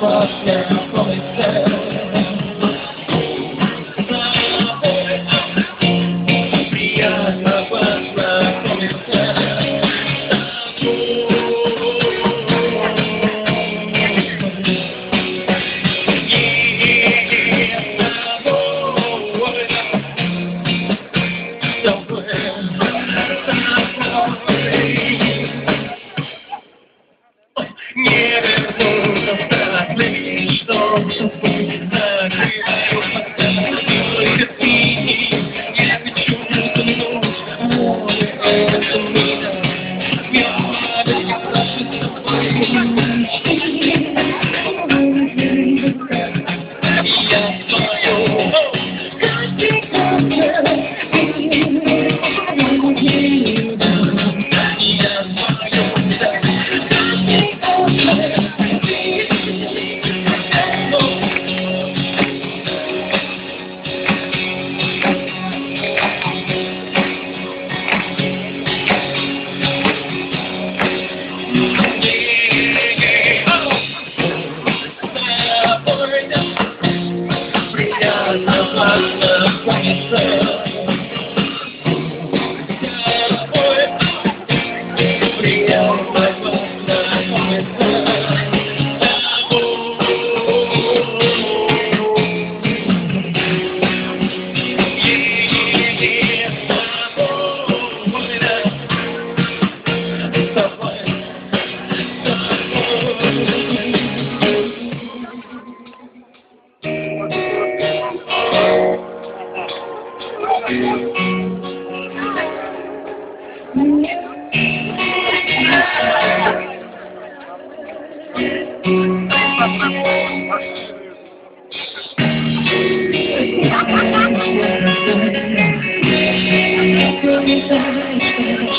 fuck down.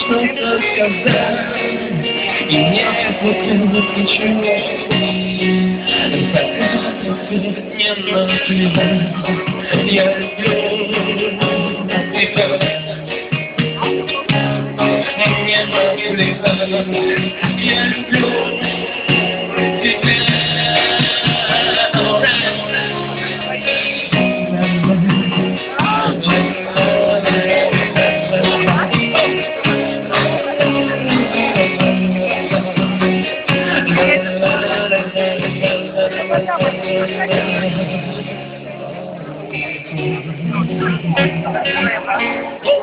Что-то сказать И не будет ничего Не наплевать Я люблю Thank you.